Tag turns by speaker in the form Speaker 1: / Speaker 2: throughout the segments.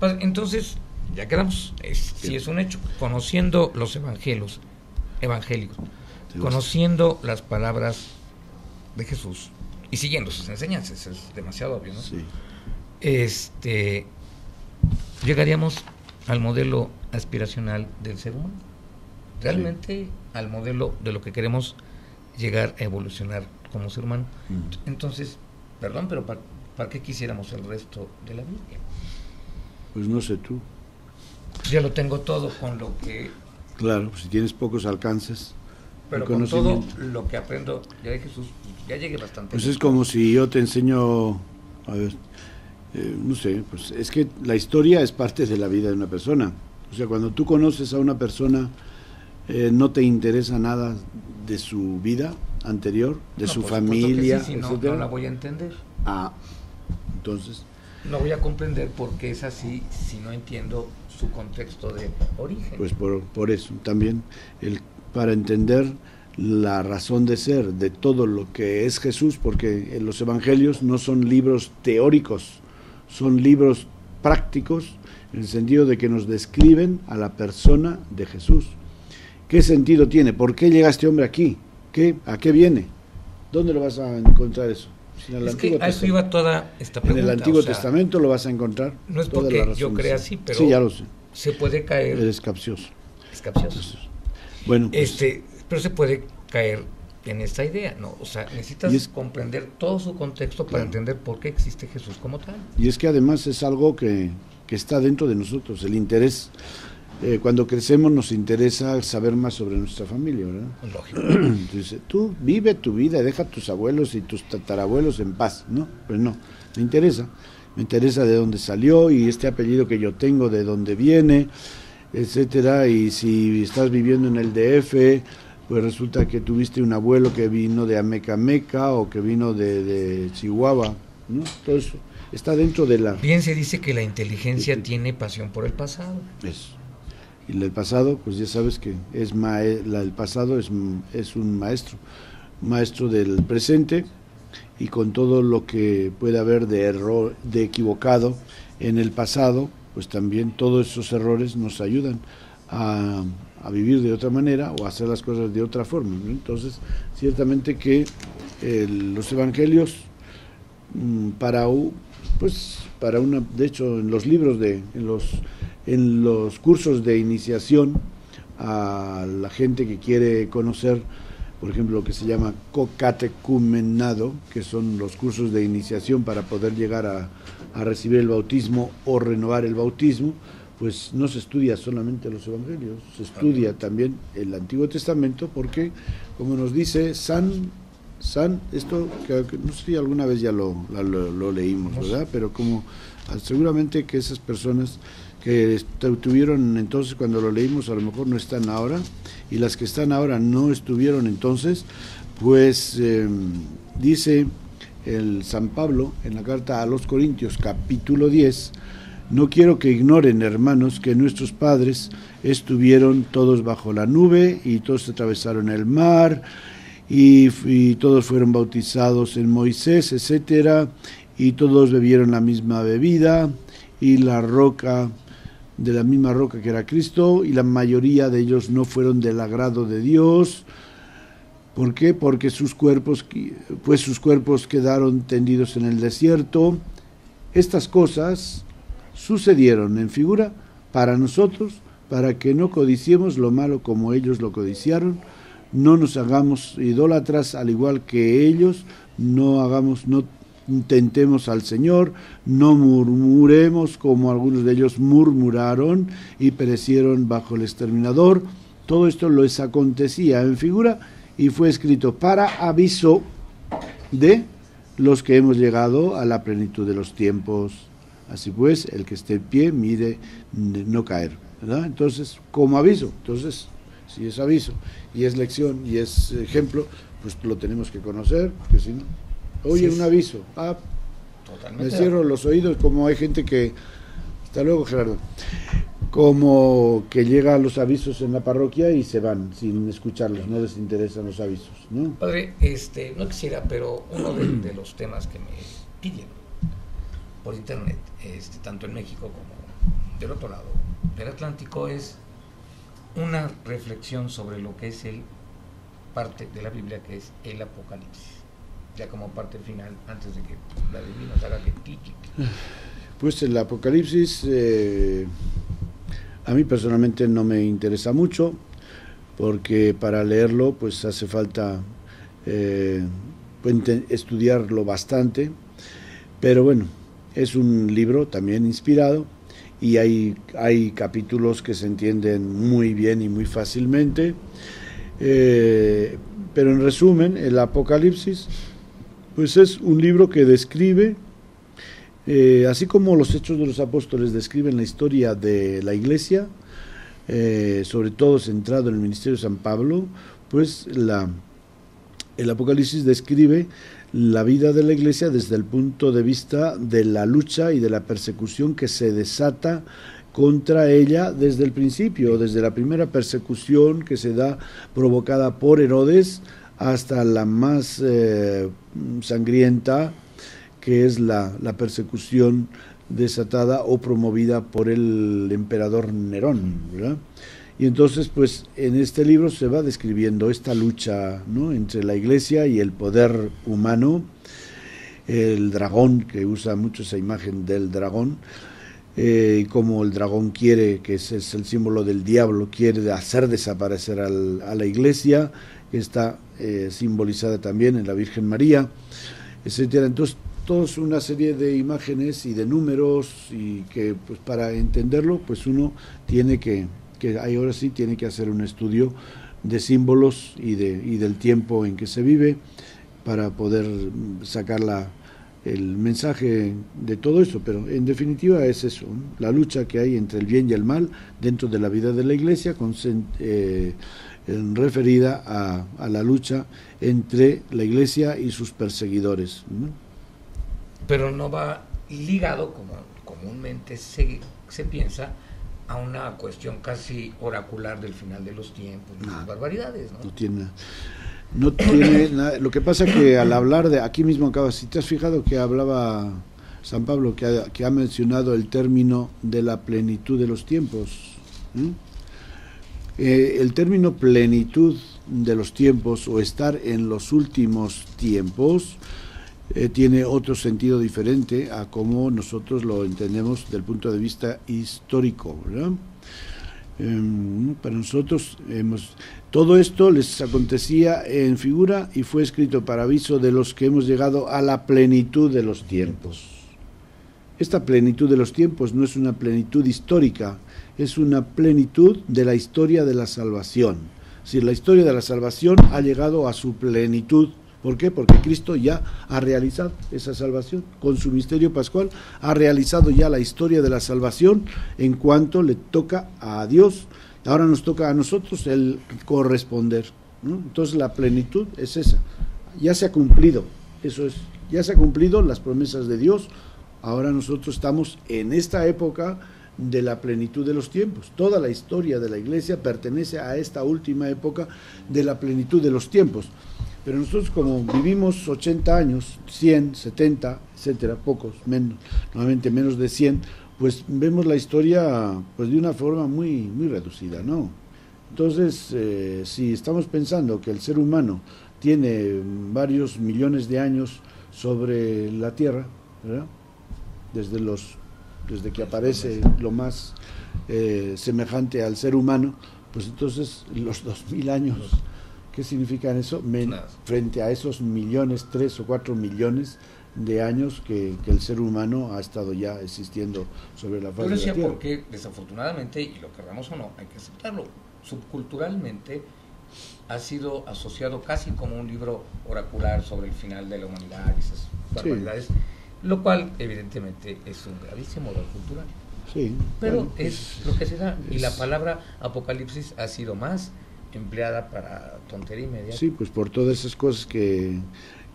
Speaker 1: Entonces, ya quedamos, si es un hecho, conociendo los evangelios, evangélicos, conociendo las palabras de Jesús y siguiendo sus enseñanzas, es demasiado obvio, ¿no?
Speaker 2: Sí.
Speaker 1: Este, llegaríamos al modelo aspiracional del ser humano, realmente al modelo de lo que queremos llegar a evolucionar como ser humano. Entonces, perdón, pero ¿para, ¿para qué quisiéramos el resto de la Biblia?
Speaker 2: Pues no sé tú.
Speaker 1: Ya lo tengo todo con lo que...
Speaker 2: Claro, si tienes pocos alcances.
Speaker 1: Pero con todo lo que aprendo ya de Jesús, ya llegué bastante.
Speaker 2: Pues es como si yo te enseño, a ver, eh, no sé, pues es que la historia es parte de la vida de una persona. O sea, cuando tú conoces a una persona, eh, no te interesa nada de su vida anterior, de
Speaker 1: No,
Speaker 2: su familia,
Speaker 1: sí, si no, no la voy a entender.
Speaker 2: Ah, entonces,
Speaker 1: No voy a comprender por qué es así si no entiendo su contexto de origen.
Speaker 2: pues por, por eso también, el, para entender la razón de ser de todo lo que es Jesús, porque los evangelios no son libros teóricos, son libros prácticos, en el sentido de que nos describen a la persona de Jesús. ¿Qué sentido tiene? ¿Por qué llega este hombre aquí? ¿Qué, ¿A qué viene? ¿Dónde lo vas a encontrar eso? En el
Speaker 1: es que
Speaker 2: Antiguo
Speaker 1: a eso iba toda esta
Speaker 2: en
Speaker 1: pregunta.
Speaker 2: el Antiguo
Speaker 1: o sea,
Speaker 2: Testamento lo vas a encontrar.
Speaker 1: no es
Speaker 2: toda
Speaker 1: porque
Speaker 2: la
Speaker 1: yo crea así, pero-
Speaker 2: Sí, ya lo sé.
Speaker 1: Se puede caer...
Speaker 2: Eres capcioso.
Speaker 1: Es capcioso.
Speaker 2: Bueno, pues,
Speaker 1: Este, pero se puede caer en esta idea, ¿no? O sea, necesitas
Speaker 2: es-
Speaker 1: comprender todo su contexto para
Speaker 2: Claro.
Speaker 1: entender por qué existe Jesús como tal.
Speaker 2: Y es que además es algo que, que está dentro de nosotros, el interés. Eh, cuando crecemos nos interesa saber más sobre nuestra familia, ¿verdad?
Speaker 1: Lógico.
Speaker 2: Entonces, tú vive tu vida, deja a tus abuelos y tus tatarabuelos en paz, ¿no? Pues no, me interesa. Me interesa de dónde salió y este apellido que yo tengo, de dónde viene, etcétera. Y si estás viviendo en el DF, pues resulta que tuviste un abuelo que vino de Ameca Meca o que vino de, de Chihuahua, ¿no? Todo eso está dentro de la...
Speaker 1: Bien se dice que la inteligencia tiene pasión por el pasado.
Speaker 2: Eso. Y el pasado, pues ya sabes que es mae- la- pasado es, es un maestro, maestro del presente y con todo lo que puede haber de error, de equivocado en el pasado, pues también todos esos errores nos ayudan a, a vivir de otra manera o a hacer las cosas de otra forma. Entonces, ciertamente que los evangelios mm, para pues para una de hecho en los libros de en los en los cursos de iniciación a la gente que quiere conocer por ejemplo lo que se llama cocatecumenado que son los cursos de iniciación para poder llegar a, a recibir el bautismo o renovar el bautismo pues no se estudia solamente los evangelios se estudia también el Antiguo Testamento porque como nos dice San San, esto que, no sé si alguna vez ya lo, lo, lo leímos, ¿verdad? Pero como seguramente que esas personas que estuvieron entonces cuando lo leímos a lo mejor no están ahora y las que están ahora no estuvieron entonces, pues eh, dice el San Pablo en la carta a los Corintios capítulo 10, no quiero que ignoren, hermanos, que nuestros padres estuvieron todos bajo la nube y todos atravesaron el mar y, y todos fueron bautizados en Moisés, etcétera, y todos bebieron la misma bebida y la roca de la misma roca que era Cristo y la mayoría de ellos no fueron del agrado de Dios. ¿Por qué? Porque sus cuerpos pues sus cuerpos quedaron tendidos en el desierto. Estas cosas sucedieron en figura para nosotros, para que no codiciemos lo malo como ellos lo codiciaron, no nos hagamos idólatras al igual que ellos, no hagamos, no tentemos al Señor, no murmuremos como algunos de ellos murmuraron y perecieron bajo el exterminador. Todo esto les acontecía en figura y fue escrito para aviso de los que hemos llegado a la plenitud de los tiempos. Así pues, el que esté en pie, mire no caer. Entonces, como aviso, entonces, si es aviso y es lección y es ejemplo, pues lo tenemos que conocer, porque si no, oye,
Speaker 1: Sí,
Speaker 2: un aviso, ah, me cierro los oídos, como hay gente que, hasta luego Gerardo, como que llega a los avisos en la parroquia y se van sin escucharlos, no les interesan los avisos, ¿no?
Speaker 1: Padre, este, no quisiera, pero uno de, de los temas que me pidieron por internet, este, tanto en México como del otro lado del Atlántico es una reflexión sobre lo que es el parte de la Biblia que es el Apocalipsis, ya como parte final, antes de que la Biblia nos haga que
Speaker 2: Pues el Apocalipsis eh, a mí personalmente no me interesa mucho, porque para leerlo pues hace falta eh, estudiarlo bastante, pero bueno, es un libro también inspirado y hay, hay capítulos que se entienden muy bien y muy fácilmente. Eh, pero en resumen, el Apocalipsis, pues es un libro que describe, eh, así como los Hechos de los Apóstoles describen la historia de la Iglesia, eh, sobre todo centrado en el ministerio de San Pablo, pues la, el Apocalipsis describe la vida de la Iglesia desde el punto de vista de la lucha y de la persecución que se desata contra ella desde el principio, desde la primera persecución que se da provocada por Herodes hasta la más eh, sangrienta, que es la, la, persecución desatada o promovida por el emperador Nerón. Y entonces, pues en este libro se va describiendo esta lucha ¿no? entre la iglesia y el poder humano, el dragón, que usa mucho esa imagen del dragón, eh, como el dragón quiere, que es, el símbolo del diablo, quiere hacer desaparecer al, a la iglesia, que está eh, simbolizada también en la Virgen María, etcétera. Entonces, todos una serie de imágenes y de números y que pues para entenderlo pues uno tiene que que ahora sí tiene que hacer un estudio de símbolos y, de, y del tiempo en que se vive para poder sacar la, el mensaje de todo eso, pero en definitiva es eso, la lucha que hay entre el bien y el mal dentro de la vida de la iglesia, con, eh, referida a, a, la lucha entre la iglesia y sus perseguidores.
Speaker 1: Pero no va ligado, como comúnmente se, se piensa, a una cuestión casi oracular del final de los tiempos, no, barbaridades, ¿no?
Speaker 2: No tiene, no tiene nada. Lo que pasa que al hablar de, aquí mismo acaba, si te has fijado que hablaba San Pablo, que ha, mencionado el término de la plenitud de los tiempos. Eh, el término plenitud de los tiempos o estar en los últimos tiempos eh, tiene otro sentido diferente a cómo nosotros lo entendemos desde el punto de vista histórico. Em, para nosotros hemos, todo esto les acontecía en figura y fue escrito para aviso de los que hemos llegado a la plenitud de los tiempos. Esta plenitud de los tiempos no es una plenitud histórica, es una plenitud de la historia de la salvación. Si la historia de la salvación ha llegado a su plenitud ¿Por qué? Porque Cristo ya ha realizado esa salvación. Con su misterio pascual ha realizado ya la historia de la salvación en cuanto le toca a Dios. Ahora nos toca a nosotros el corresponder. Entonces la plenitud es esa. Ya se ha cumplido. Eso es. Ya se ha cumplido las promesas de Dios. Ahora nosotros estamos en esta época de la plenitud de los tiempos. Toda la historia de la iglesia pertenece a esta última época de la plenitud de los tiempos. Pero nosotros como vivimos 80 años, 100, 70, etcétera, pocos, menos, normalmente menos de 100, pues vemos la historia pues de una forma muy muy reducida, ¿no? Entonces, eh, si estamos pensando que el ser humano tiene varios millones de años sobre la Tierra, ¿verdad? Desde los desde que aparece lo más eh, semejante al ser humano, pues entonces los 2000 años ¿Qué significa eso? frente a esos millones, tres o cuatro millones de años que, el ser humano ha estado ya existiendo sobre la faz de la Tierra.
Speaker 1: porque desafortunadamente, y lo queramos o no, hay que aceptarlo, subculturalmente ha sido asociado casi como un libro oracular sobre el final de la humanidad y esas barbaridades, lo cual evidentemente es un gravísimo error cultural.
Speaker 2: Sí,
Speaker 1: pero es, lo que se da. Y la palabra apocalipsis ha sido más empleada para tontería y media.
Speaker 2: Sí, pues por todas esas cosas que,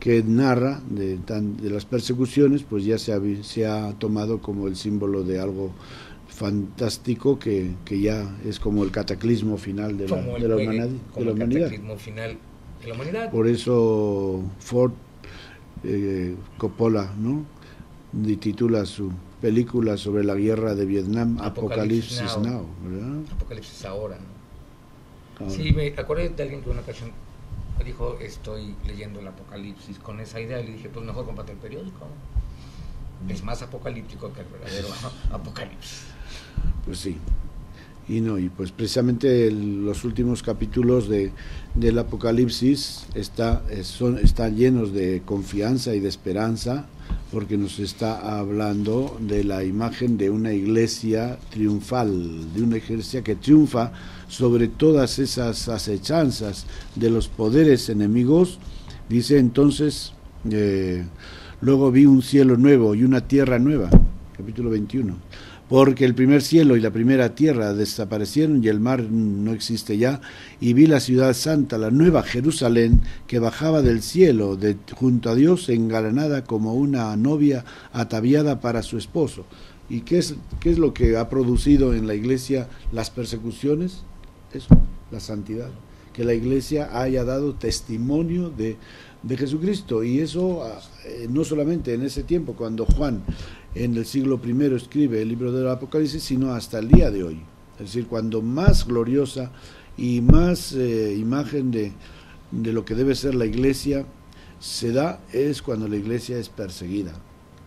Speaker 2: que narra de, de las persecuciones, pues ya se ha, se ha tomado como el símbolo de algo fantástico que, que ya es como el cataclismo final de la, de la, humanidad,
Speaker 1: como El cataclismo final de la humanidad.
Speaker 2: Por eso Ford eh, Coppola, ¿no? titula su película sobre la guerra de Vietnam,
Speaker 1: Apocalipsis
Speaker 2: Apocalipsis
Speaker 1: Now.
Speaker 2: Now, ¿verdad?
Speaker 1: Apocalipsis ahora. ¿no? Sí, me acordé de alguien que una ocasión dijo, estoy leyendo el Apocalipsis con esa idea. Le dije, pues mejor cómprate el periódico. Es más apocalíptico que el verdadero Apocalipsis.
Speaker 2: Pues sí. Y no, y pues precisamente el- los últimos capítulos de, del Apocalipsis está, eh, son, están llenos de confianza y de esperanza, porque nos está hablando de la imagen de una iglesia triunfal, de una iglesia que triunfa sobre todas esas acechanzas de los poderes enemigos. Dice entonces, eh, luego vi un cielo nuevo y una tierra nueva, capítulo 21 porque el primer cielo y la primera tierra desaparecieron y el mar no existe ya, y vi la ciudad santa, la nueva Jerusalén, que bajaba del cielo junto a Dios engalanada como una novia ataviada para su esposo. ¿Y qué es, qué es lo que ha producido en la iglesia las persecuciones? Eso, la santidad. Que la iglesia haya dado testimonio de, de Jesucristo. Y eso ah, eh, no solamente en ese tiempo, cuando Juan en el siglo I escribe el libro del Apocalipsis, sino hasta el día de hoy. Es decir, cuando más gloriosa y más eh, imagen de, de lo que debe ser la iglesia se da es cuando la iglesia es perseguida.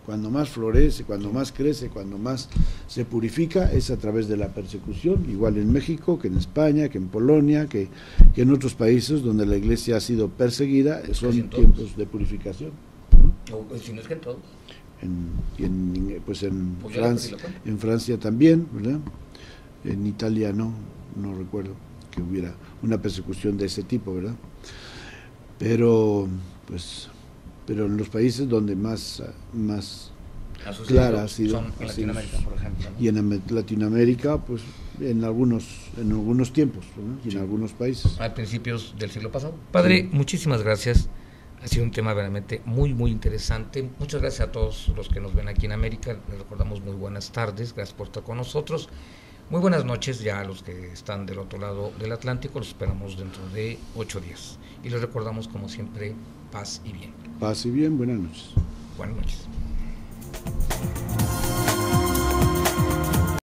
Speaker 2: Cuando más florece, cuando más crece, cuando más se purifica es a través de la persecución, igual en México que en España, que en Polonia, que, que en otros países donde la iglesia ha sido perseguida, son tiempos de purificación. ¿no?
Speaker 1: O, si no es que en todos.
Speaker 2: En, y en, pues en,
Speaker 1: Pues le
Speaker 2: Francia, en Francia también, ¿verdad? En Italia no, no recuerdo que hubiera una persecución de ese tipo, ¿verdad? Pero, pues, pero en los países donde más, más Clara ha sido-
Speaker 1: son en Latinoamérica, por ejemplo. ¿no?
Speaker 2: y en Am- Latinoamérica, pues, en algunos, en algunos tiempos, ¿verdad? Y en
Speaker 1: Sí.
Speaker 2: algunos países.
Speaker 1: a principios del siglo pasado. Padre, muchísimas gracias. Ha sido un tema realmente muy, muy interesante. Muchas gracias a todos los que nos ven aquí en América. Les recordamos muy buenas tardes. Gracias por estar con nosotros. Muy buenas noches ya a los que están del otro lado del Atlántico. Los esperamos dentro de ocho días. Y les recordamos, como siempre, paz y bien.
Speaker 2: Paz y bien, buenas noches.
Speaker 1: Buenas noches.